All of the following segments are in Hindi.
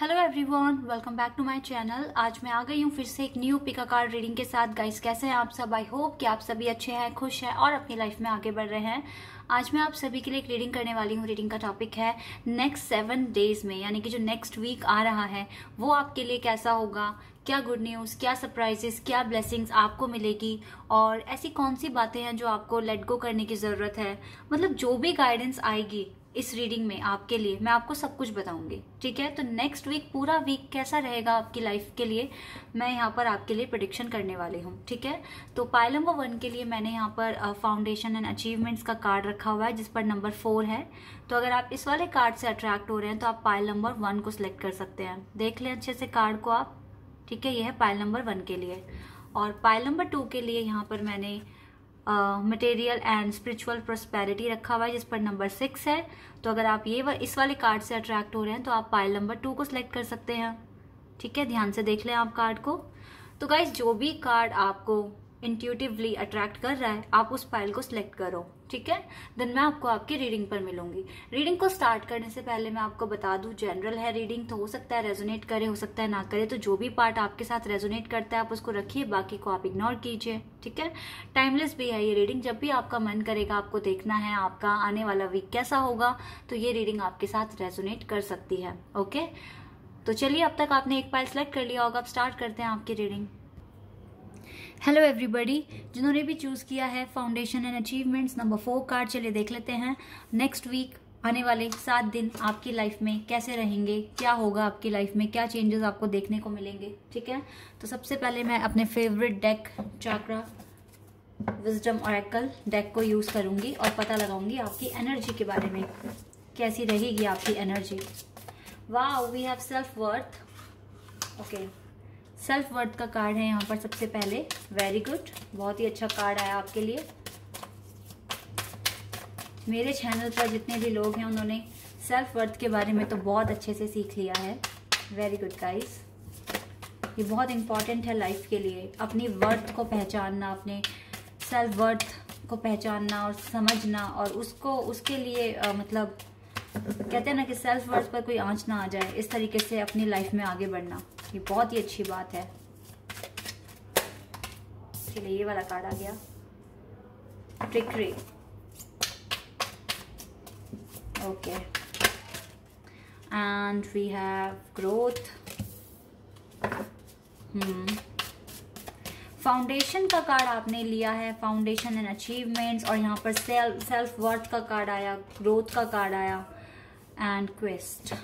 Hello everyone welcome back to my channel आज मैं आ गई हूँ फिर से एक न्यू पिका कार्ड रीडिंग के साथ। गाइस कैसे हैं आप सब? आई होप कि आप सभी अच्छे हैं, खुश हैं और अपनी लाइफ में आगे बढ़ रहे हैं। आज मैं आप सभी के लिए एक रीडिंग करने वाली हूँ। रीडिंग का टॉपिक है नेक्स्ट सेवन डेज़ में, यानी कि जो नेक्स्ट वीक आ रहा है, वो आपके लिए कैसा होगा? क्या गुड न्यूज़ क्या सरप्राइजेस क्या ब्लेसिंग्स आपको मिलेगी? और ऐसी कौन सी बातें हैं जो आपको लेट गो करने की ज़रूरत है? मतलब जो भी गाइडेंस आएगी इस रीडिंग में आपके लिए, मैं आपको सब कुछ बताऊँगी, ठीक है? तो नेक्स्ट वीक पूरा वीक कैसा रहेगा आपकी लाइफ के लिए, मैं यहाँ पर आपके लिए प्रोडिक्शन करने वाली हूँ, ठीक है? तो पायल नंबर वन के लिए मैंने यहाँ पर फाउंडेशन एंड अचीवमेंट्स का कार्ड रखा हुआ है, जिस पर नंबर फोर है। तो अगर आप इस वाले कार्ड से अट्रैक्ट हो रहे हैं तो आप पायल नंबर वन को सिलेक्ट कर सकते हैं। देख लें अच्छे से कार्ड को आप, ठीक है? यह है पायल नंबर वन के लिए। और पायल नंबर टू के लिए यहाँ पर मैंने मटेरियल एंड स्पिरिचुअल प्रोस्पेरिटी रखा हुआ है जिस पर नंबर सिक्स है। तो अगर आप ये वा, इस वाले कार्ड से अट्रैक्ट हो रहे हैं तो आप पाइल नंबर टू को सिलेक्ट कर सकते हैं। ठीक है? ध्यान से देख लें आप कार्ड को। तो गाइज़ जो भी कार्ड आपको इंट्यूटिवली अट्रैक्ट कर रहा है, आप उस फ़ाइल को सिलेक्ट करो, ठीक है? देन मैं आपको आपकी रीडिंग पर मिलूँगी। रीडिंग को स्टार्ट करने से पहले मैं आपको बता दूँ जनरल है रीडिंग तो हो सकता है रेजोनेट करे, हो सकता है ना करे तो जो भी पार्ट आपके साथ रेजोनेट करता है, आप उसको रखिए, बाकी को आप इग्नोर कीजिए, ठीक है? टाइमलेस भी है ये रीडिंग जब भी आपका मन करेगा, आपको देखना है, आपका आने वाला वीक कैसा होगा तो ये रीडिंग आपके साथ रेजोनेट कर सकती है ओके तो चलिए, अब तक आपने एक पाइल सेलेक्ट कर लिया होगा, अब स्टार्ट करते हैं आपकी रीडिंग हेलो एवरीबॉडी जिन्होंने भी चूज़ किया है foundation and achievements number four card चलिए देख लेते हैं। नेक्स्ट वीक आने वाले सात दिन आपकी लाइफ में कैसे रहेंगे? क्या होगा आपकी लाइफ में? क्या चेंजेस आपको देखने को मिलेंगे? ठीक है? तो सबसे पहले मैं अपने फेवरेट डेक चाकरा विजडम और डेक को यूज़ करूँगी और पता लगाऊँगी आपकी एनर्जी के बारे में। कैसी रहेगी आपकी एनर्जी वाह we have self worth okay self worth का कार्ड है यहाँ पर सबसे पहले. वेरी गुड बहुत ही अच्छा कार्ड आया आपके लिए. मेरे चैनल पर जितने भी लोग हैं उन्होंने सेल्फ वर्थ के बारे में तो बहुत अच्छे से सीख लिया है. वेरी गुड गाइस ये बहुत इंपॉर्टेंट है लाइफ के लिए. अपनी वर्थ को पहचानना अपने सेल्फ वर्थ को पहचानना और समझना और उसको उसके लिए आ, मतलब कहते हैं ना कि सेल्फ वर्थ पर कोई आँच ना आ जाए इस तरीके से अपनी लाइफ में आगे बढ़ना. ये बहुत ही अच्छी बात है। चलिए, ये वाला कार्ड आ गया। Trickery okay and we have growth foundation का कार्ड आपने लिया है। फाउंडेशन एंड अचीवमेंट्स और यहाँ पर सेल्फ सेल्फ वर्थ का कार्ड आया। ग्रोथ का कार्ड आया। एंड क्वेस्ट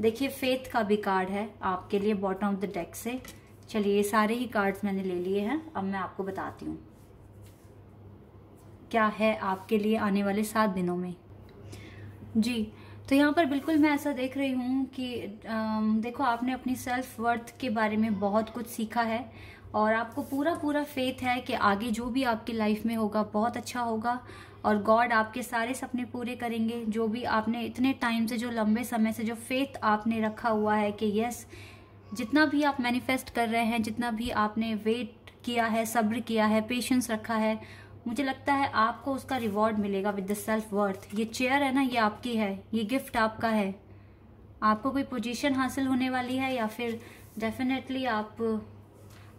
देखिए फेथ का भी कार्ड है आपके लिए बॉटम ऑफ़ द डेक से। चलिए, ये सारे ही कार्ड्स मैंने ले लिए हैं। अब मैं आपको बताती हूँ क्या है आपके लिए आने वाले सात दिनों में। जी तो यहाँ पर बिल्कुल मैं ऐसा देख रही हूँ कि देखो, आपने अपनी सेल्फ वर्थ के बारे में बहुत कुछ सीखा है और आपको पूरा पूरा फेथ है कि आगे जो भी आपकी लाइफ में होगा, बहुत अच्छा होगा। और गॉड आपके सारे सपने पूरे करेंगे। जो भी आपने इतने टाइम से, जो लंबे समय से, जो फेथ आपने रखा हुआ है कि यस जितना भी आप मैनिफेस्ट कर रहे हैं, जितना भी आपने वेट किया है, सब्र किया है पेशेंस रखा है, मुझे लगता है आपको उसका रिवॉर्ड मिलेगा विद द सेल्फ वर्थ ये चेयर है ना, ये आपकी है, ये गिफ्ट आपका है। आपको कोई पोजीशन हासिल होने वाली है या फिर डेफिनेटली आप,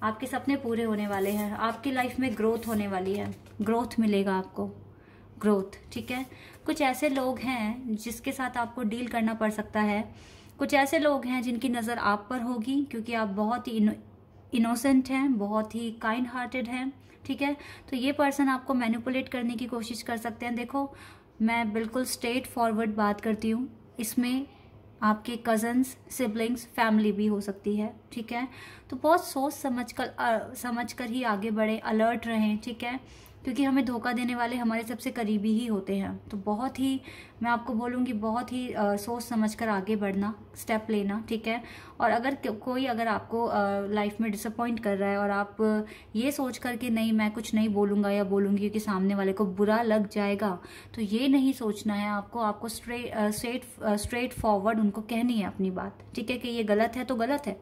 आपके सपने पूरे होने वाले हैं, आपकी लाइफ में ग्रोथ होने वाली है ग्रोथ मिलेगा आपको। ग्रोथ ठीक है? कुछ ऐसे लोग हैं जिसके साथ आपको डील करना पड़ सकता है। कुछ ऐसे लोग हैं जिनकी नज़र आप पर होगी, क्योंकि आप बहुत ही इनोसेंट हैं, बहुत ही काइंड हार्टेड हैं, ठीक है? तो ये पर्सन आपको मैनिपुलेट करने की कोशिश कर सकते हैं। देखो, मैं बिल्कुल स्ट्रेट फॉरवर्ड बात करती हूँ। इसमें आपके कजन्स सिबलिंग्स फैमिली भी हो सकती है, ठीक है? तो बहुत सोच समझ कर समझ कर ही आगे बढ़े अलर्ट रहें, ठीक है? क्योंकि हमें धोखा देने वाले हमारे सबसे करीबी ही होते हैं। तो बहुत ही मैं आपको बोलूँगी बहुत ही आ, सोच समझ कर आगे बढ़ना स्टेप लेना ठीक है? और अगर कोई अगर आपको लाइफ में डिसअपॉइंट कर रहा है और आप ये सोच कर के नहीं मैं कुछ नहीं बोलूँगा या बोलूँगी क्योंकि सामने वाले को बुरा लग जाएगा तो ये नहीं सोचना है आपको। आपको स्ट्रेट स्ट्रेट फॉरवर्ड उनको कहनी है अपनी बात। ठीक है कि ये गलत है तो गलत है।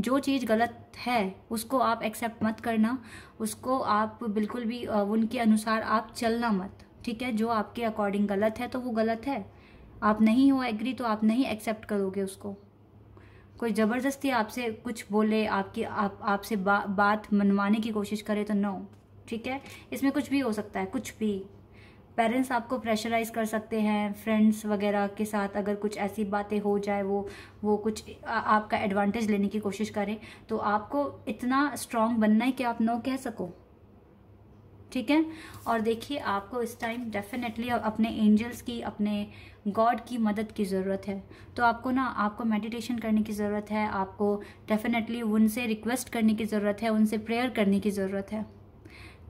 जो चीज़ गलत है उसको आप एक्सेप्ट मत करना। उसको आप बिल्कुल भी उनके अनुसार आप चलना मत ठीक है? जो आपके अकॉर्डिंग गलत है तो वो गलत है। आप नहीं हो एग्री तो आप नहीं एक्सेप्ट करोगे उसको। कोई ज़बरदस्ती आपसे कुछ बोले आपकी आप आपसे बा, बात मनवाने की कोशिश करे तो नो ठीक है? इसमें कुछ भी हो सकता है कुछ भी। पेरेंट्स आपको प्रेशराइज कर सकते हैं फ्रेंड्स वगैरह के साथ अगर कुछ ऐसी बातें हो जाए वो वो कुछ आ, आपका एडवांटेज लेने की कोशिश करें तो आपको इतना स्ट्रांग बनना है कि आप नो कह सको। ठीक है? और देखिए आपको इस टाइम डेफिनेटली अपने एंजल्स की अपने गॉड की मदद की ज़रूरत है। तो आपको ना आपको मेडिटेशन करने की ज़रूरत है आपको डेफिनेटली उनसे रिक्वेस्ट करने की ज़रूरत है उनसे प्रेयर करने की ज़रूरत है।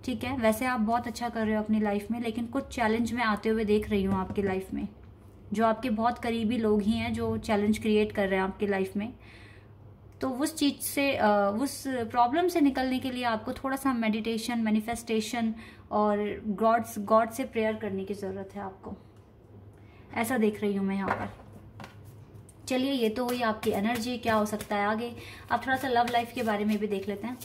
ठीक है? वैसे आप बहुत अच्छा कर रहे हो अपनी लाइफ में, लेकिन कुछ चैलेंज में आते हुए देख रही हूँ आपकी लाइफ में, जो आपके बहुत करीबी लोग ही हैं, जो चैलेंज क्रिएट कर रहे हैं आपकी लाइफ में। तो उस चीज़ से उस प्रॉब्लम से निकलने के लिए आपको थोड़ा सा मेडिटेशन मैनिफेस्टेशन और गॉड्स गॉड से प्रेयर करने की ज़रूरत है आपको। ऐसा देख रही हूँ मैं यहाँ पर। चलिए, ये तो हुई आपकी एनर्जी क्या हो सकता है आगे? आप थोड़ा सा लव लाइफ के बारे में भी देख लेते हैं।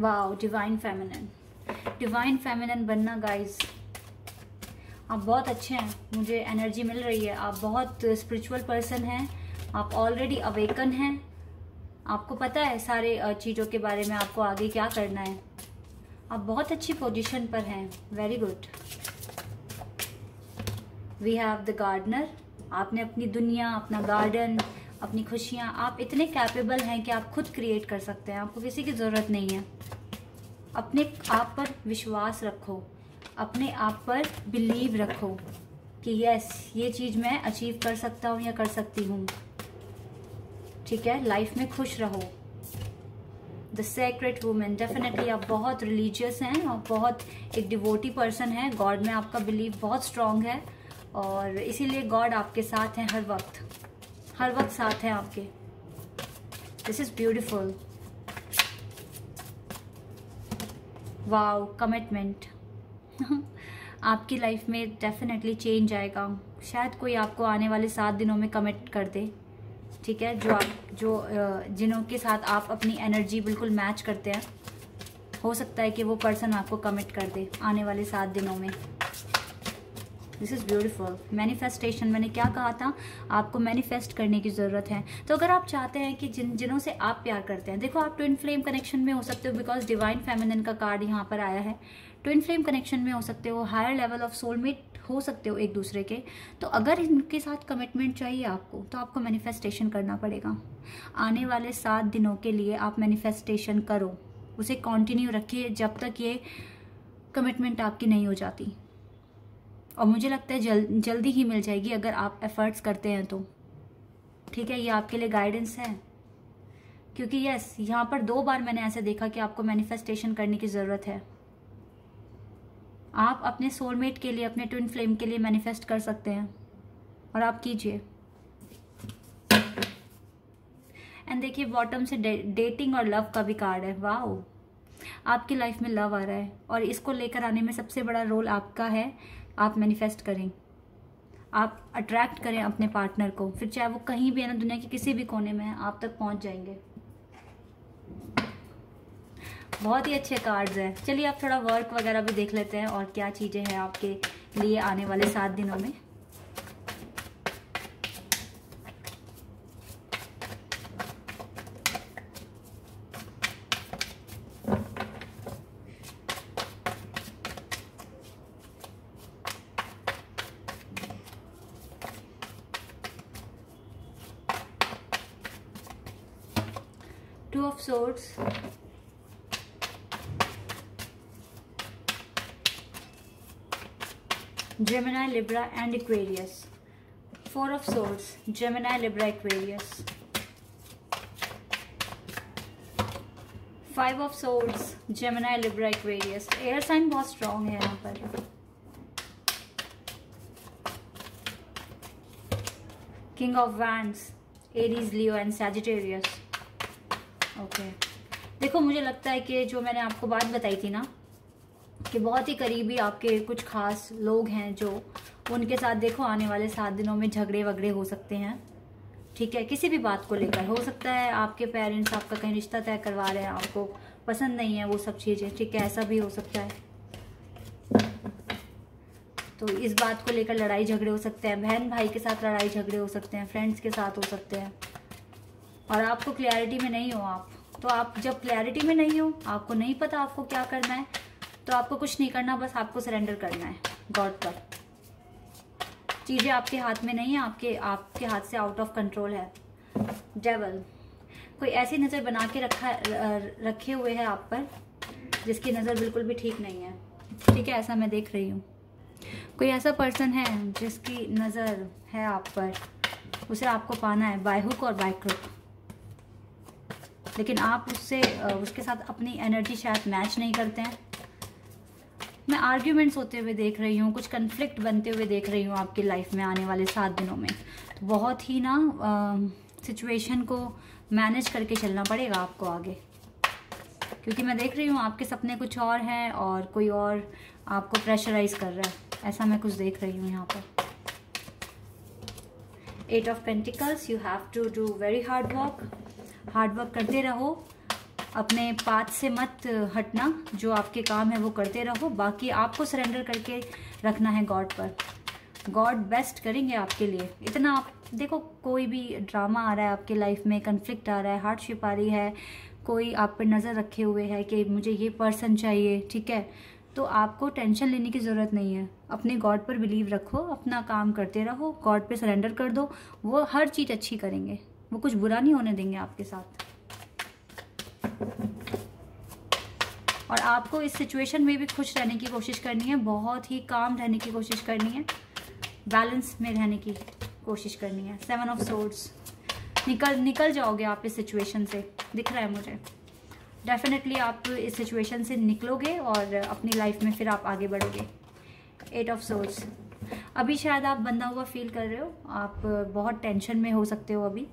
Wow divine feminine divine feminine बनना गाइस आप बहुत अच्छे हैं. मुझे एनर्जी मिल रही है. आप बहुत स्पिरिचुअल पर्सन हैं. आप ऑलरेडी अवेकन हैं. आपको पता है सारे चीज़ों के बारे में आपको आगे क्या करना है. आप बहुत अच्छी पोजीशन पर हैं. Very good we have the gardener आपने अपनी दुनिया, अपना गार्डन अपनी खुशियाँ। आप इतने कैपेबल हैं कि आप खुद क्रिएट कर सकते हैं। आपको किसी की ज़रूरत नहीं है। अपने आप पर विश्वास रखो। अपने आप पर बिलीव रखो कि यस ये चीज़ मैं अचीव कर सकता हूँ या कर सकती हूँ। ठीक है? लाइफ में खुश रहो। द सेक्रेट वुमेन डेफिनेटली आप बहुत रिलीजियस हैं और बहुत एक डिवोटी पर्सन है। गॉड में आपका बिलीव बहुत स्ट्रांग है और इसीलिए गॉड आपके साथ हैं हर वक्त। हर वक्त साथ हैं आपके। This is beautiful wow commitment आपकी लाइफ में डेफिनेटली चेंज आएगा। शायद कोई आपको आने वाले सात दिनों में कमिट कर दे। ठीक है? जो आप, जो जिनों के साथ आप अपनी एनर्जी बिल्कुल मैच करते हैं। हो सकता है कि वो पर्सन आपको कमिट कर दे आने वाले सात दिनों में। दिस इज़ ब्यूटिफुल मैनिफेस्टेशन मैंने क्या कहा था? आपको मैनिफेस्ट करने की ज़रूरत है। तो अगर आप चाहते हैं कि जिन, जिनों से आप प्यार करते हैं, देखो आप ट्विन फ्लेम कनेक्शन में हो सकते हो बिकॉज़ डिवाइन फेमिनिन का कार्ड यहाँ पर आया है। ट्विन फ्लेम कनेक्शन में हो सकते हो हायर लेवल ऑफ़ सोलमेट हो सकते हो एक दूसरे के। तो अगर इनके साथ कमिटमेंट चाहिए आपको तो आपको मैनिफेस्टेशन करना पड़ेगा। आने वाले सात दिनों के लिए आप मैनिफेस्टेशन करो। उसे कंटिन्यू रखिए जब तक ये कमिटमेंट आपकी नहीं हो जाती। और मुझे लगता है जल, जल्दी ही मिल जाएगी अगर आप एफर्ट्स करते हैं तो। ठीक है ये आपके लिए गाइडेंस है। क्योंकि यस यहाँ पर दो बार मैंने ऐसे देखा कि आपको मैनिफेस्टेशन करने की ज़रूरत है। आप अपने सोलमेट के लिए अपने ट्विन फ्लेम के लिए मैनिफेस्ट कर सकते हैं। और आप कीजिए। एंड देखिए बॉटम से डे, डेटिंग और लव का भी कार्ड है। वाह आपकी लाइफ में लव आ रहा है। और इसको लेकर आने में सबसे बड़ा रोल आपका है। आप मैनिफेस्ट करें। आप अट्रैक्ट करें अपने पार्टनर को। फिर चाहे वो कहीं भी है ना दुनिया के किसी भी कोने में है आप तक पहुँच जाएँगे। बहुत ही अच्छे कार्ड्स हैं। चलिए आप थोड़ा वर्क वगैरह भी देख लेते हैं और क्या चीज़ें हैं आपके लिए आने वाले सात दिनों में। Two of swords Gemini, Libra and Aquarius. Four of Swords, Gemini, Libra, Aquarius. Five of Swords, Gemini, Libra, Aquarius. Air sign बहुत strong है यहाँ पर King of Wands, Aries, Leo and Sagittarius. Okay देखो, मुझे लगता है कि जो मैंने आपको बात बताई थी ना, कि बहुत ही करीबी आपके कुछ खास लोग हैं जो उनके साथ, देखो, आने वाले सात दिनों में झगड़े वगड़े हो सकते हैं। ठीक है? किसी भी बात को लेकर हो सकता है, आपके पेरेंट्स, आपका कहीं रिश्ता तय करवा रहे हैं, आपको पसंद नहीं है वो सब चीज़ें, ठीक है? ऐसा भी हो सकता है। तो इस बात को लेकर लड़ाई झगड़े हो सकते हैं बहन भाई के साथ लड़ाई झगड़े हो सकते हैं फ्रेंड्स के साथ हो सकते हैं। और आपको क्लैरिटी में नहीं हो आप। तो आप जब क्लैरिटी में नहीं हो, आपको नहीं पता आपको क्या करना है तो आपको कुछ नहीं करना, बस आपको सरेंडर करना है गॉड पर। चीज़ें आपके हाथ में नहीं है, आपके आपके हाथ से आउट ऑफ़ कंट्रोल है। डेवल कोई ऐसी नज़र बना के रखा रखे हुए है आप पर, जिसकी नज़र बिल्कुल भी ठीक नहीं है। ठीक है, ऐसा मैं देख रही हूँ। कोई ऐसा पर्सन है जिसकी नज़र है आप पर, उसे आपको पाना है बाय हुक और बाय क्रुक लेकिन आप उससे उसके साथ अपनी एनर्जी शायद मैच नहीं करते हैं। मैं आर्ग्यूमेंट्स होते हुए देख रही हूँ, कुछ कन्फ्लिक्ट बनते हुए देख रही हूँ आपकी लाइफ में आने वाले सात दिनों में। तो बहुत ही ना सिचुएशन को मैनेज करके चलना पड़ेगा आपको आगे। क्योंकि मैं देख रही हूँ आपके सपने कुछ और हैं और कोई और आपको प्रेशराइज कर रहा है। ऐसा मैं कुछ देख रही हूँ यहाँ पर। Eight of pentacles you have to do very hard work hard work करते रहो, अपने पाथ से मत हटना, जो आपके काम है वो करते रहो, बाकी आपको सरेंडर करके रखना है गॉड पर। गॉड बेस्ट करेंगे आपके लिए। इतना आप, देखो, कोई भी ड्रामा आ रहा है आपके लाइफ में कन्फ्लिक्ट आ रहा है हार्डशिप आ रही है, कोई आप पर नज़र रखे हुए है कि मुझे ये पर्सन चाहिए, ठीक है? तो आपको टेंशन लेने की ज़रूरत नहीं है। अपने गॉड पर बिलीव रखो, अपना काम करते रहो गॉड पे सरेंडर कर दो, वो हर चीज़ अच्छी करेंगे। वो कुछ बुरा नहीं होने देंगे आपके साथ। और आपको इस सिचुएशन में भी खुश रहने की कोशिश करनी है, बहुत ही काम रहने की कोशिश करनी है बैलेंस में रहने की कोशिश करनी है। सेवन ऑफ़ सोर्ड्स निकल निकल जाओगे आप इस सिचुएशन से, दिख रहा है मुझे। डेफिनेटली आप इस सिचुएशन से निकलोगे और अपनी लाइफ में फिर आप आगे बढ़ोगे। एट ऑफ़ सोर्स अभी शायद आप बंधा हुआ फील कर रहे हो, आप बहुत टेंशन में हो सकते हो अभी।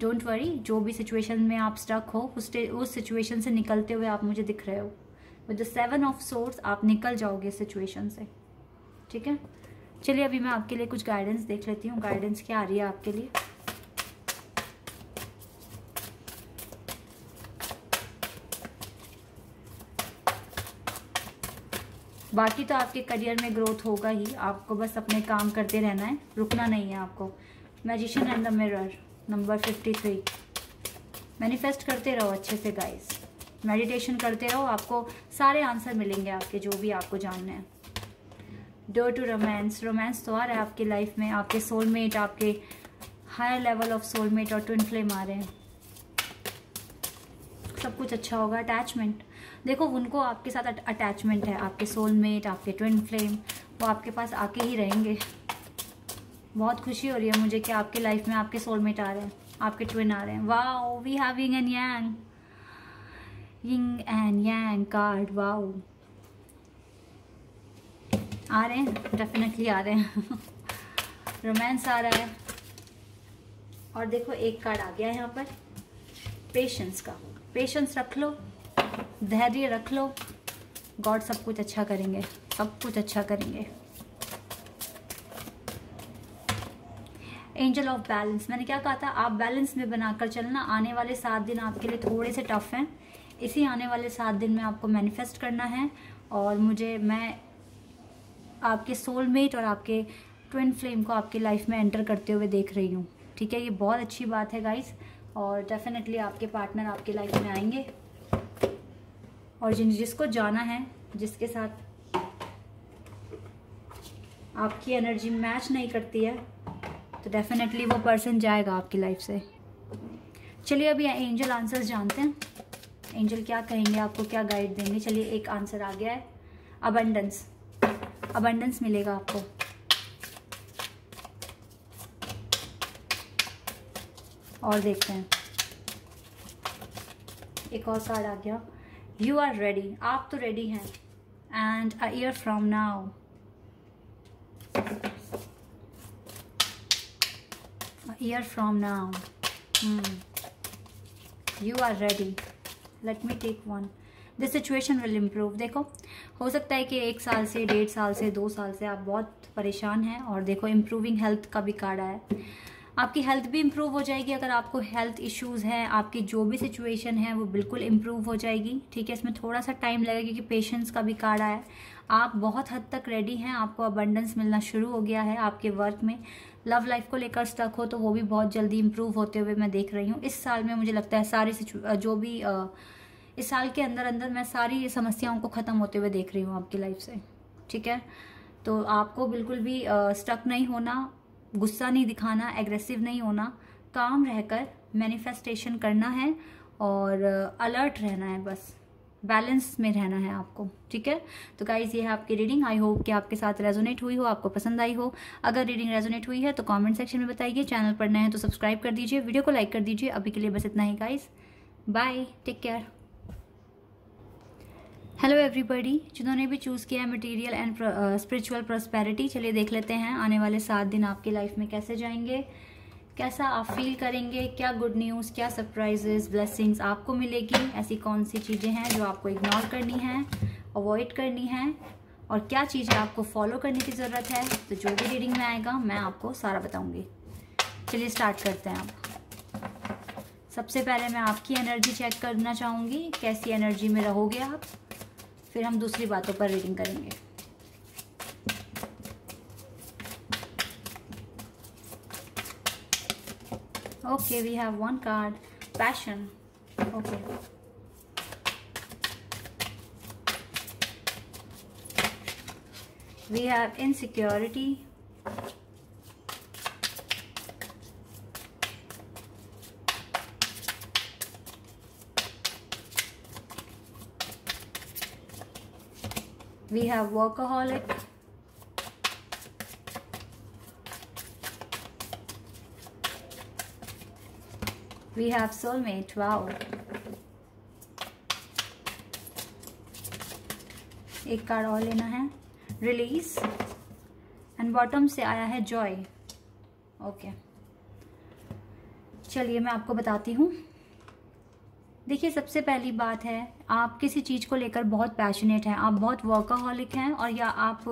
डोंट वरी, जो भी सिचुएशन में आप स्टक हो, उस उस सिचुएशन से निकलते हुए आप मुझे दिख रहे हो। With the seven of swords आप निकल जाओगे सिचुएशन से। ठीक है? चलिए, अभी मैं आपके लिए कुछ गाइडेंस देख लेती हूँ। गाइडेंस क्या आ रही है आपके लिए? बाकी तो आपके करियर में ग्रोथ होगा ही। आपको बस अपने काम करते रहना है। रुकना नहीं है आपको। Magician and the mirror number fifty three manifest करते रहो अच्छे से गाइस मेडिटेशन करते रहो, आपको सारे आंसर मिलेंगे आपके, जो भी आपको जानने हैं. डो टू रोमांस रोमांस तो आ रहा है आपकी लाइफ में, आपके सोलमेट आपके हायर लेवल ऑफ़ सोलमेट और ट्विन फ्लेम आ रहे हैं. सब कुछ अच्छा होगा अटैचमेंट देखो, उनको आपके साथ अटैचमेंट है, आपके सोलमेट आपके ट्विन फ्लेम वो आपके पास आके ही रहेंगे. बहुत खुशी हो रही है मुझे कि आपके लाइफ में आपके सोलमेट आ रहे हैं, आपके ट्विन आ रहे हैं। Wow we having an yang yin and yang card wow आ रहे हैं डेफिनेटली आ रहे हैं। रोमांस आ रहा है। और देखो, एक कार्ड आ गया है यहाँ पर। पेशेंस का। पेशेंस रख लो, धैर्य रख लो। गॉड सब कुछ अच्छा करेंगे, सब कुछ अच्छा करेंगे। Angel of balance. मैंने क्या कहा था? आप बैलेंस में बनाकर चलना, आने वाले सात दिन आपके लिए थोड़े से टफ हैं। इसी आने वाले सात दिन में आपको मैनिफेस्ट करना है और मुझे, मैं आपके सोलमेट और आपके ट्विन फ्लेम को आपकी लाइफ में एंटर करते हुए देख रही हूँ। ठीक है? ये बहुत अच्छी बात है गाइस और डेफिनेटली आपके पार्टनर आपकी लाइफ में आएँगे। और जिन, जिसको जाना है, जिसके साथ आपकी एनर्जी मैच नहीं करती है तो डेफिनेटली वो पर्सन जाएगा आपकी लाइफ से। चलिए अभी एंजल आंसर्स जानते हैं। एंजल क्या कहेंगे, आपको क्या गाइड देंगे? चलिए एक आंसर आ गया है। अबंडेंस अबंडेंस मिलेगा आपको। और देखते हैं। एक और कार्ड आ गया। यू आर रेडी आप तो रेडी हैं। And I year from now year from now. Hmm. you are ready. Let me take one. This situation will improve देखो, हो सकता है कि एक साल से, डेढ़ साल से, दो साल से आप बहुत परेशान हैं और देखो इम्प्रूविंग हेल्थ का भी कार्ड आया आपकी हेल्थ भी इम्प्रूव हो जाएगी अगर आपको हेल्थ इश्यूज़ हैं, आपकी जो भी सिचुएशन है, वो बिल्कुल इम्प्रूव हो जाएगी। ठीक है, इसमें थोड़ा सा टाइम लगेगा क्योंकि पेशेंस का भी कार्ड आया आप बहुत हद तक रेडी हैं, आपको अबंडेंस मिलना शुरू हो गया है आपके वर्क में। लव लाइफ को लेकर स्टक हो तो वो भी बहुत जल्दी इम्प्रूव होते हुए मैं देख रही हूँ। इस साल में मुझे लगता है सारी जो भी इस साल के अंदर अंदर मैं सारी समस्याओं को ख़त्म होते हुए देख रही हूँ आपकी लाइफ से। ठीक है? तो आपको बिल्कुल भी स्टक नहीं होना, गुस्सा नहीं दिखाना एग्रेसिव नहीं होना, काम रहकर मैनिफेस्टेशन करना है और अलर्ट रहना है बस। बैलेंस में रहना है आपको, ठीक है? तो गाइज़ ये है आपकी रीडिंग आई होप कि आपके साथ रेजोनेट हुई हो, आपको पसंद आई हो। अगर रीडिंग रेजोनेट हुई है तो कमेंट सेक्शन में बताइए। चैनल पर नए हैं तो सब्सक्राइब कर दीजिए। वीडियो को लाइक कर दीजिए। अभी के लिए बस इतना ही guys bye take care hello everybody जिन्होंने भी चूज़ किया है मटेरियल एंड स्पिरिचुअल प्रॉस्पेरिटी चलिए देख लेते हैं आने वाले सात दिन आपकी लाइफ में कैसे जाएँगे। कैसा आप फील करेंगे? क्या गुड न्यूज़ क्या सरप्राइजेस ब्लेसिंग्स आपको मिलेगी? ऐसी कौन सी चीज़ें हैं जो आपको इग्नोर करनी है अवॉइड करनी है? और क्या चीज़ें आपको फॉलो करने की ज़रूरत है? तो जो भी रीडिंग में आएगा, मैं आपको सारा बताऊँगी। चलिए स्टार्ट करते हैं आप। सबसे पहले मैं आपकी एनर्जी चेक करना चाहूँगी, कैसी एनर्जी में रहोगे आप? फिर हम दूसरी बातों पर रीडिंग करेंगे। Okay, we have one card. Passion. Okay. We have insecurity. We have workaholic. We have soulmate, wow. एक कार्ड और लेना है। रिलीज़ एंड बॉटम से आया है जॉय ओके चलिए मैं आपको बताती हूँ। देखिए, सबसे पहली बात है आप किसी चीज़ को लेकर बहुत पैशनेट हैं, आप बहुत वर्काहॉलिक हैं और या आप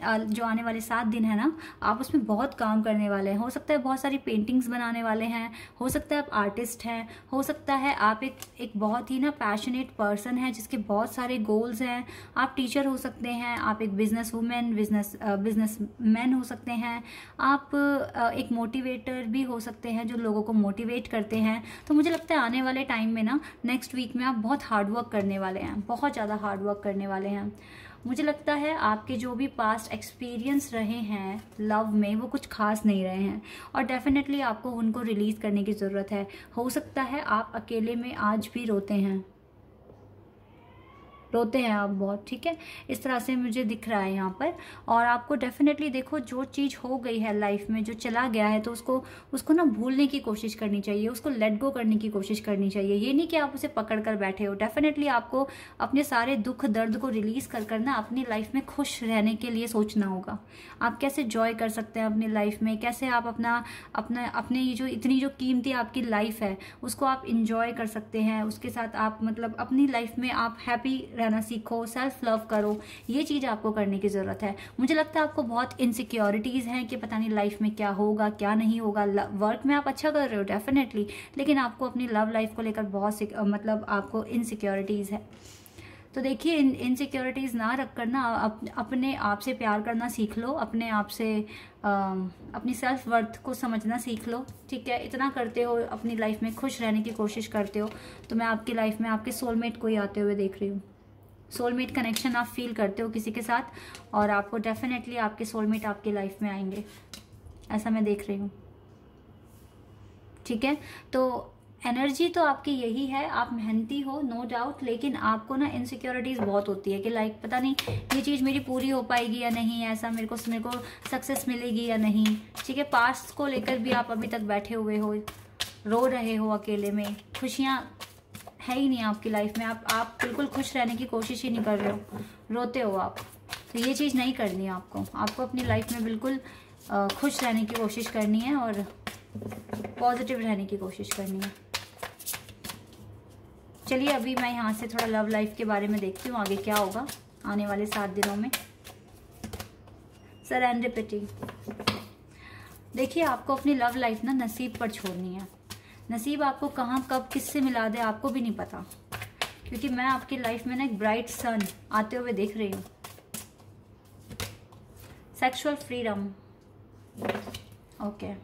जो आने वाले सात दिन है ना, आप उसमें बहुत काम करने वाले हैं। हो सकता है बहुत सारी पेंटिंग्स बनाने वाले हैं, हो सकता है आप आर्टिस्ट हैं, हो सकता है आप एक एक बहुत ही ना पैशनेट पर्सन हैं जिसके बहुत सारे गोल्स हैं। आप टीचर हो सकते हैं, आप एक business women business business man हो सकते हैं। आप एक मोटिवेटर भी हो सकते हैं जो लोगों को मोटिवेट करते हैं। तो मुझे लगता है आने वाले टाइम में ना नेक्स्ट वीक में आप बहुत हार्डवर्क वर्क करने वाले हैं, बहुत ज़्यादा हार्ड वर्क करने वाले हैं। मुझे लगता है आपके जो भी पास्ट एक्सपीरियंस रहे हैं लव में, वो कुछ खास नहीं रहे हैं। और डेफिनेटली आपको उनको रिलीज़ करने की ज़रूरत है। हो सकता है आप अकेले में आज भी रोते हैं। रोते हैं आप बहुत, ठीक है? इस तरह से मुझे दिख रहा है यहाँ पर। और आपको डेफिनेटली देखो, जो चीज़ हो गई है लाइफ में, जो चला गया है तो उसको उसको ना भूलने की कोशिश करनी चाहिए, उसको लेट गो करने की कोशिश करनी चाहिए। ये नहीं कि आप उसे पकड़ कर बैठे हो। डेफिनेटली आपको अपने सारे दुख दर्द को रिलीज़ कर कर ना अपनी लाइफ में खुश रहने के लिए सोचना होगा। आप कैसे जॉय कर सकते हैं अपनी लाइफ में? कैसे आप अपना अपना, अपने ये जो, इतनी जो कीमती आपकी लाइफ है, उसको आप इंजॉय कर सकते हैं। उसके साथ आप मतलब अपनी लाइफ में आप हैप्पी रहना सीखो सेल्फ लव करो ये चीज़ आपको करने की ज़रूरत है। मुझे लगता है आपको बहुत इनसिक्योरिटीज़ हैं कि पता नहीं लाइफ में क्या होगा क्या नहीं होगा। वर्क में आप अच्छा कर रहे हो डेफिनेटली लेकिन आपको अपनी लव लाइफ को लेकर बहुत मतलब आपको इनसिक्योरिटीज़ है। तो देखिए इन इनसिक्योरिटीज़ ना रख कर ना अप, अपने आप से प्यार करना सीख लो अपने आप से आ, अपनी सेल्फ वर्थ को समझना सीख लो ठीक है? इतना करते हो अपनी लाइफ में खुश रहने की कोशिश करते हो तो मैं आपकी लाइफ में आपके सोलमेट को ही आते हुए देख रही हूँ। सोलमेट कनेक्शन आप फील करते हो किसी के साथ, और आपको डेफिनेटली आपके सोलमेट आपकी लाइफ में आएँगे। ऐसा मैं देख रही हूँ। ठीक है? तो एनर्जी तो आपकी यही है, आप मेहनती हो नो डाउट लेकिन आपको ना इनसिक्योरिटीज बहुत होती है कि लाइक पता नहीं, ये चीज़ मेरी पूरी हो पाएगी या नहीं, ऐसा मेरे को मेरे को सक्सेस मिलेगी या नहीं। ठीक है? पास्ट को लेकर भी आप अभी तक बैठे हुए हो, रो रहे हो अकेले में, खुशियाँ है ही नहीं आपकी लाइफ में। आप आप बिल्कुल खुश रहने की कोशिश ही नहीं कर रहे हो। रोते हो आप। तो ये चीज़ नहीं करनी है आपको। आपको अपनी लाइफ में बिल्कुल खुश रहने की कोशिश करनी है और पॉजिटिव रहने की कोशिश करनी है। चलिए अभी मैं यहाँ से थोड़ा लव लाइफ के बारे में देखती हूँ, आगे क्या होगा आने वाले सात दिनों में। सरेंडिपिटी देखिए, आपको अपनी लव लाइफ ना नसीब पर छोड़नी है। नसीब आपको कहाँ, कब, किससे मिला दे, आपको भी नहीं पता। क्योंकि मैं आपकी लाइफ में ना एक ब्राइट सन आते हुए देख रही हूँ। Sexual freedom okay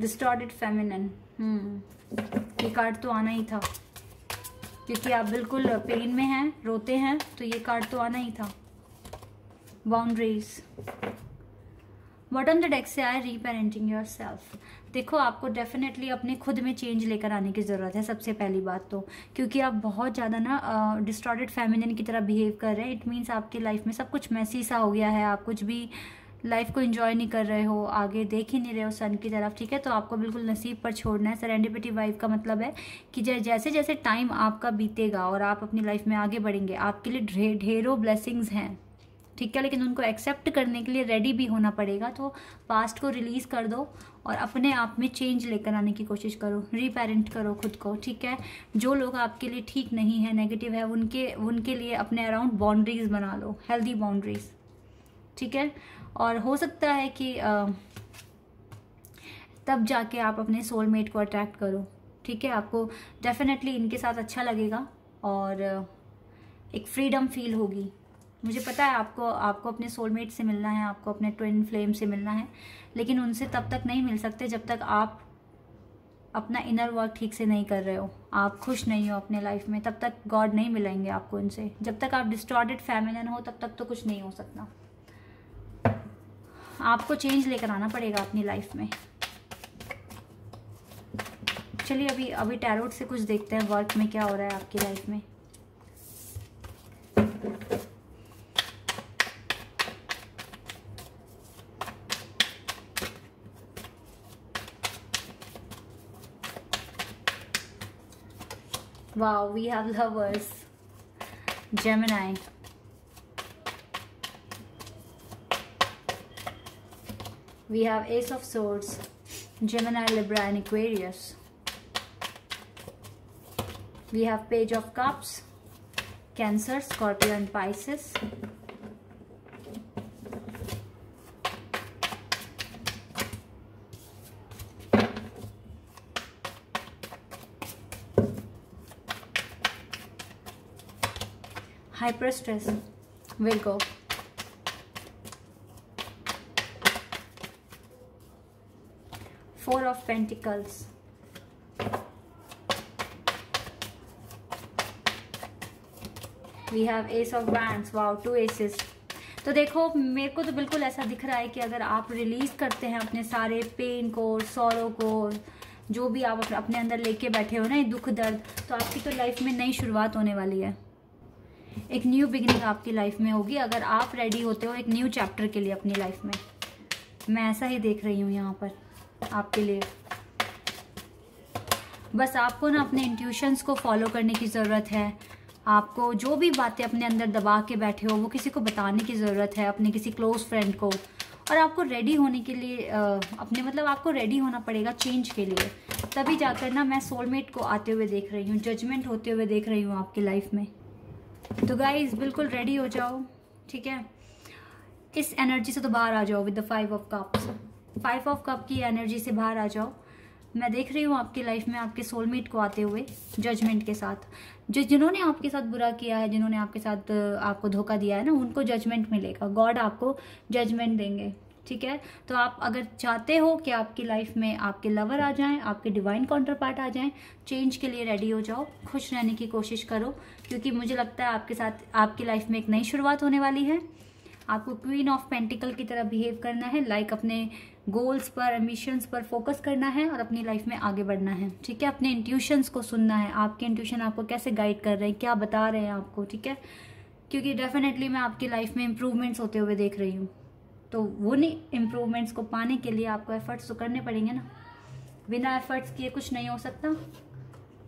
distorted feminine ये कार्ड तो आना ही था। क्योंकि आप बिल्कुल पेन में हैं, रोते हैं तो ये कार्ड तो आना ही था। बाउंड्रीज बॉटम द डेक से आए रीपेरेंटिंग योर सेल्फ देखो, आपको डेफिनेटली अपने खुद में चेंज लेकर आने की ज़रूरत है, सबसे पहली बात तो। क्योंकि आप बहुत ज़्यादा ना डिस्टॉर्टेड फेमिनिन की तरह बिहेव कर रहे हैं। इट मीन्स आपकी लाइफ में सब कुछ मैसी सा हो गया है, आप कुछ भी लाइफ को एंजॉय नहीं कर रहे हो, आगे देख ही नहीं रहे हो सन की तरफ़, ठीक है? तो आपको बिल्कुल नसीब पर छोड़ना है। सरेंडिपिटी वाइफ का मतलब है कि जैसे जैसे टाइम आपका बीतेगा और आप अपनी लाइफ में आगे बढ़ेंगे, आपके लिए ढेरों ब्लेसिंग्स हैं, ठीक है? लेकिन उनको एक्सेप्ट करने के लिए रेडी भी होना पड़ेगा तो पास्ट को रिलीज़ कर दो और अपने आप में चेंज लेकर आने की कोशिश करो रीपेरेंट करो खुद को, ठीक है? जो लोग आपके लिए ठीक नहीं है नेगेटिव है, उनके उनके लिए अपने अराउंड बाउंड्रीज बना लो हेल्दी बाउंड्रीज ठीक है? और हो सकता है कि तब जाके आप अपने सोलमेट को अट्रैक्ट करो, ठीक है? आपको डेफिनेटली इनके साथ अच्छा लगेगा और एक फ्रीडम फील होगी। मुझे पता है आपको आपको अपने सोलमेट से मिलना है, आपको अपने ट्विन फ्लेम से मिलना है, लेकिन उनसे तब तक नहीं मिल सकते जब तक आप अपना इनर वर्क ठीक से नहीं कर रहे हो। आप खुश नहीं हो अपने लाइफ में, तब तक गॉड नहीं मिलेंगे आपको इनसे। जब तक आप डिस्टॉर्टेड फैमिलन हो, तब तक तो कुछ नहीं हो सकता। आपको चेंज लेकर आना पड़ेगा अपनी लाइफ में चलिए अभी अभी टैरोट से कुछ देखते हैं वर्क में क्या हो रहा है आपकी लाइफ में Wow, we have lovers. Gemini. We have Ace of Swords, Gemini, Libra and Aquarius. We have Page of Cups, Cancer, Scorpio and Pisces. Hyperstress, Virgo. Four of pentacles. We have ace of wands wow two aces तो देखो, मेरे को तो बिल्कुल ऐसा दिख रहा है कि अगर आप रिलीज़ करते हैं अपने सारे पेन को सौरों को, जो भी आप अपने अंदर लेके बैठे हो ना दुख, दर्द तो आपकी तो लाइफ में नई शुरुआत होने वाली है। एक न्यू बिगनिंग आपकी लाइफ में होगी, अगर आप रेडी होते हो एक न्यू चैप्टर के लिए अपनी लाइफ में। मैं ऐसा ही देख रही हूँ यहाँ पर। आपके लिए। बस आपको ना अपने इंट्यूशंस को फॉलो करने की ज़रूरत है। आपको जो भी बातें अपने अंदर दबा के बैठे हो, वो किसी को बताने की ज़रूरत है, अपने किसी क्लोज फ्रेंड को। और आपको रेडी होने के लिए अपने मतलब आपको रेडी होना पड़ेगा चेंज के लिए। तभी जाकर ना मैं सोलमेट को आते हुए देख रही हूँ जजमेंट होते हुए देख रही हूँ आपकी लाइफ में। तो गाइज़ बिल्कुल रेडी हो जाओ, ठीक है? इस एनर्जी से तो बाहर आ जाओ with the five of cups five of cup की एनर्जी से बाहर आ जाओ। मैं देख रही हूँ आपकी लाइफ में आपके सोलमेट को आते हुए जजमेंट के साथ। जो जिन्होंने आपके साथ बुरा किया है, जिन्होंने आपके साथ आपको धोखा दिया है ना, उनको जजमेंट मिलेगा। गॉड आपको जजमेंट देंगे, ठीक है? तो आप अगर चाहते हो कि आपकी लाइफ में आपके लवर आ जाएँ, आपके डिवाइन काउंटर पार्ट आ जाएँ चेंज के लिए रेडी हो जाओ, खुश रहने की कोशिश करो, क्योंकि मुझे लगता है आपके साथ, आपकी लाइफ में एक नई शुरुआत होने वाली है। आपको क्वीन ऑफ़ पेंटिकल की तरह बिहेव करना है लाइक अपने गोल्स पर एम्बिशंस पर फोकस करना है और अपनी लाइफ में आगे बढ़ना है। ठीक है? अपने इंट्यूशंस को सुनना है। आपके इंट्यूशन आपको कैसे गाइड कर रहे हैं? क्या बता रहे हैं आपको? ठीक है? क्योंकि डेफिनेटली मैं आपकी लाइफ में इम्प्रूवमेंट्स होते हुए देख रही हूँ। तो वो नहीं इम्प्रूवमेंट्स को पाने के लिए आपको एफर्ट्स तो करने पड़ेंगे ना। बिना एफर्ट्स किए कुछ नहीं हो सकता।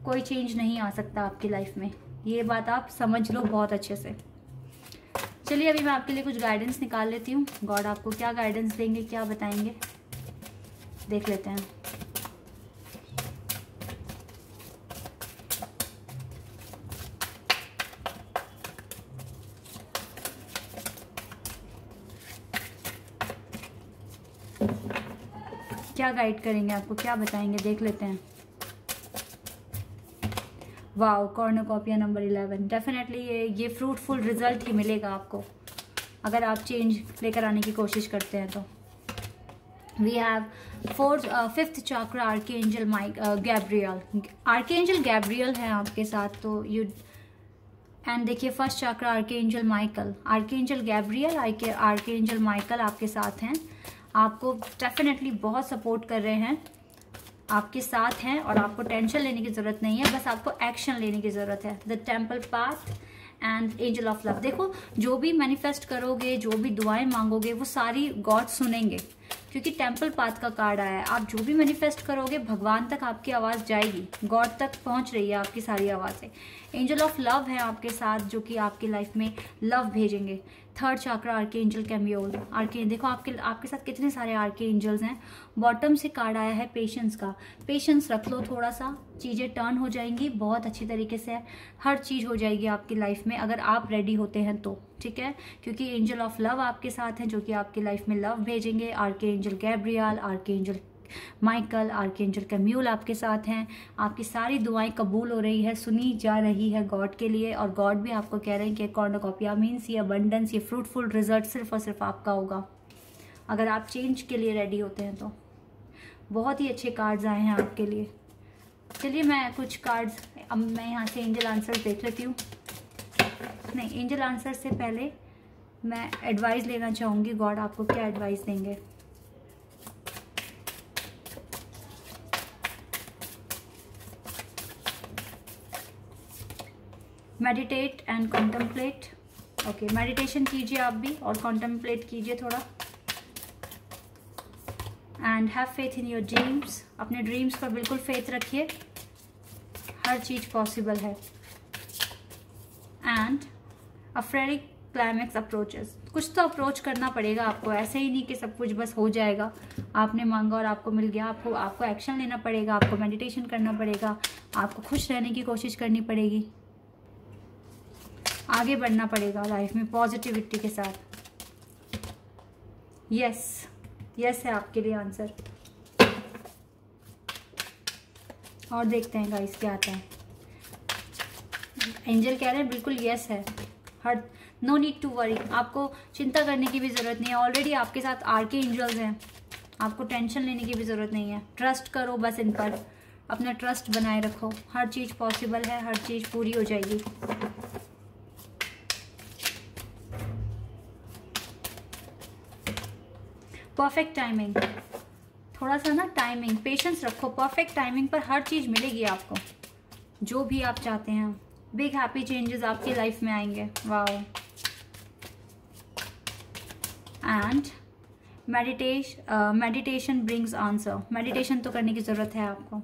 कोई चेंज नहीं आ सकता आपकी लाइफ में। ये बात आप समझ लो बहुत अच्छे से। चलिए अभी मैं आपके लिए कुछ गाइडेंस निकाल लेती हूँ। गॉड आपको क्या गाइडेंस देंगे, क्या बताएँगे? देख लेते हैं। क्या गाइड करेंगे आपको, क्या बताएँगे? देख लेते हैं। Wow cornucopia number eleven definitely ये ये फ्रूटफुल रिज़ल्ट ही मिलेगा आपको। अगर आप चेंज लेकर आने की कोशिश करते हैं तो। We have fourth fifth chakra archangel mic Gabriel archangel Gabriel है आपके साथ तो यू एंड देखिए first chakra archangel Michael archangel Gabriel archangel Michael आपके साथ हैं। आपको डेफिनेटली बहुत सपोर्ट कर रहे हैं। आपके साथ हैं और आपको टेंशन लेने की ज़रूरत नहीं है, बस आपको एक्शन लेने की ज़रूरत है। The temple path and angel of love देखो, जो भी मैनिफेस्ट करोगे, जो भी दुआएँ मांगोगे, वो सारी गॉड सुनेंगे। क्योंकि टेंपल पाथ का कार्ड आया है। आप जो भी मैनिफेस्ट करोगे, भगवान तक आपकी आवाज़ जाएगी। गॉड तक पहुँच रही है आपकी सारी आवाज़ें। एंजल ऑफ़ लव है आपके साथ, जो कि आपकी लाइफ में लव भेजेंगे। Third chakra archangel Chamuel आर्के देखो आपके आपके साथ कितने सारे आर्के एंजल्स हैं। बॉटम से कार्ड आया है पेशेंस का। पेशेंस रख लो थोड़ा सा चीज़ें टर्न हो जाएँगी, बहुत अच्छी तरीके से हर चीज़ हो जाएगी आपकी लाइफ में, अगर आप रेडी होते हैं तो ठीक है? क्योंकि एंजल ऑफ़ लव आपके साथ हैं, जो कि आपकी लाइफ में लव भेजेंगे। Archangel Gabriel archangel Michael archangel Chamuel आपके साथ हैं। आपकी सारी दुआएँ कबूल हो रही है, सुनी जा रही है गॉड के लिए और गॉड भी आपको कह रहे हैं कि कॉर्नोकॉपिया मीन्स ये अबंडेंस ये फ्रूटफुल रिज़ल्ट सिर्फ़ और सिर्फ़ आपका होगा। अगर आप चेंज के लिए रेडी होते हैं तो। बहुत ही अच्छे कार्ड्स आए हैं आपके लिए। चलिए मैं कुछ कार्ड्स अब मैं यहाँ से एंजल आंसर देख लेती हूँ। नहीं एंजल आंसर से पहले मैं एडवाइस लेना चाहूँगी, गॉड आपको क्या एडवाइस देंगे? Meditate and contemplate okay meditation कीजिए आप भी और कॉन्टम्पलेट कीजिए थोड़ा. And have faith in your dreams अपने ड्रीम्स पर बिल्कुल फेथ रखिए. हर चीज़ पॉसिबल है. एंड अफ्रेडिक क्लाइमैक्स अप्रोचेस कुछ तो अप्रोच करना पड़ेगा आपको. ऐसे ही नहीं कि सब कुछ बस हो जाएगा. आपने मांगा और आपको मिल गया. आपको आपको एक्शन लेना पड़ेगा. आपको मेडिटेशन करना पड़ेगा. आपको खुश रहने की कोशिश करनी पड़ेगी. आगे बढ़ना पड़ेगा लाइफ में पॉजिटिविटी के साथ। यस यस है आपके लिए आंसर और देखते हैं गाइस क्या आता है। एंजल कह रहे हैं, बिल्कुल यस है। हर नो नीड टू वरी आपको चिंता करने की भी ज़रूरत नहीं है। ऑलरेडी आपके साथ आर के एंजल्स हैं। आपको टेंशन लेने की भी ज़रूरत नहीं है। ट्रस्ट करो बस इन पर। अपना ट्रस्ट बनाए रखो। हर चीज़ पॉसिबल है, हर चीज़ पूरी हो जाएगी। परफेक्ट टाइमिंग थोड़ा सा ना टाइमिंग पेशेंस रखो परफेक्ट टाइमिंग पर हर चीज़ मिलेगी आपको। जो भी आप चाहते हैं। बिग हैप्पी चेंजेस आपकी लाइफ में आएँगे। Wow and meditation meditation brings answer meditation तो करने की ज़रूरत है आपको।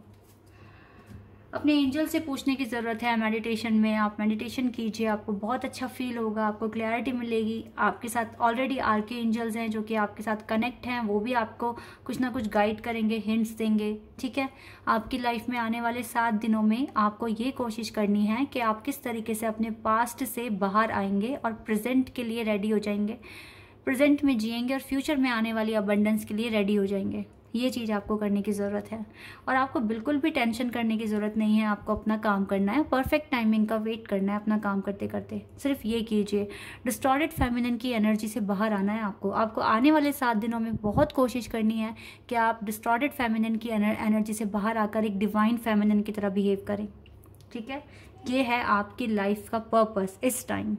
अपने एंजल से पूछने की ज़रूरत है मेडिटेशन में। आप मेडिटेशन कीजिए, आपको बहुत अच्छा फील होगा, आपको क्लैरिटी मिलेगी। आपके साथ ऑलरेडी आर के एंजल्स हैं जो कि आपके साथ कनेक्ट हैं, वो भी आपको कुछ ना कुछ गाइड करेंगे हिंट्स देंगे, ठीक है? आपकी लाइफ में आने वाले सात दिनों में आपको ये कोशिश करनी है कि आप किस तरीके से अपने पास्ट से बाहर आएँगे और प्रेजेंट के लिए रेडी हो जाएँगे। प्रेजेंट में जिएँगे और फ्यूचर में आने वाली अबंडेंस के लिए रेडी हो जाएँगे। ये चीज़ आपको करने की ज़रूरत है। और आपको बिल्कुल भी टेंशन करने की ज़रूरत नहीं है, आपको अपना काम करना है। परफेक्ट टाइमिंग का वेट करना है अपना काम करते करते सिर्फ़ ये कीजिए डिस्टॉर्डेड फेमिनिन की एनर्जी से बाहर आना है आपको। आपको आने वाले सात दिनों में बहुत कोशिश करनी है कि आप डिस्टॉर्डेड फेमिनिन की एनर्जी से बाहर आकर एक डिवाइन फेमिनिन की तरह बिहेव करें। ठीक है? ये है आपकी लाइफ का पर्पस इस टाइम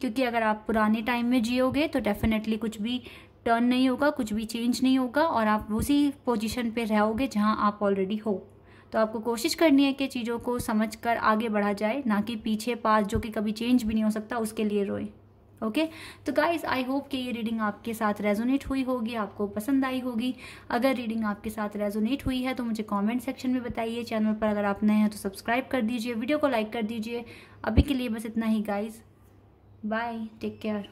क्योंकि अगर आप पुराने टाइम में जियोगे तो डेफिनेटली कुछ भी टर्न नहीं होगा, कुछ भी चेंज नहीं होगा और आप उसी पोजीशन पे रहोगे जहाँ आप ऑलरेडी हो। तो आपको कोशिश करनी है कि चीज़ों को समझ कर आगे बढ़ा जाए, ना कि पीछे पास जो कि कभी चेंज भी नहीं हो सकता, उसके लिए रोए। ओके तो गाइज़ आई होप कि ये रीडिंग आपके साथ रेजोनेट हुई होगी, आपको पसंद आई होगी। अगर रीडिंग आपके साथ रेजोनेट हुई है तो मुझे कमेंट सेक्शन में बताइए। चैनल पर अगर आप नए हैं तो सब्सक्राइब कर दीजिए वीडियो को लाइक कर दीजिए। अभी के लिए बस इतना ही गाइज़ बाय टेक केयर